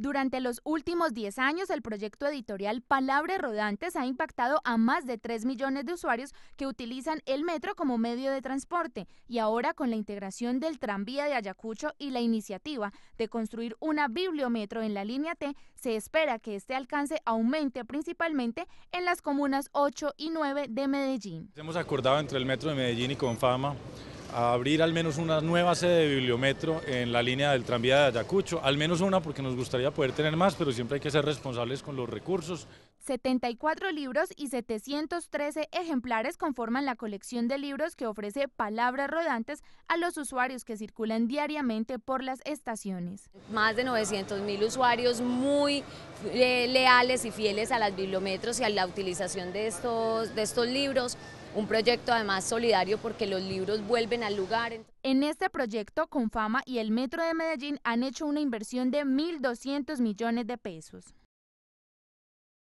Durante los últimos 10 años, el proyecto editorial Palabras Rodantes ha impactado a más de 3 millones de usuarios que utilizan el metro como medio de transporte y ahora con la integración del tranvía de Ayacucho y la iniciativa de construir una bibliometro en la línea T, se espera que este alcance aumente principalmente en las comunas 8 y 9 de Medellín. Hemos acordado entre el metro de Medellín y Confama a abrir al menos una nueva sede de bibliometro en la línea del tranvía de Ayacucho, al menos una porque nos gustaría poder tener más, pero siempre hay que ser responsables con los recursos. 74 libros y 713 ejemplares conforman la colección de libros que ofrece Palabras Rodantes a los usuarios que circulan diariamente por las estaciones. Más de 900 mil usuarios muy eh, leales y fieles a las bibliometros y a la utilización de estos, de estos libros un proyecto además solidario porque los libros vuelven al lugar. En este proyecto, Confama y el Metro de Medellín han hecho una inversión de 1.200 millones de pesos.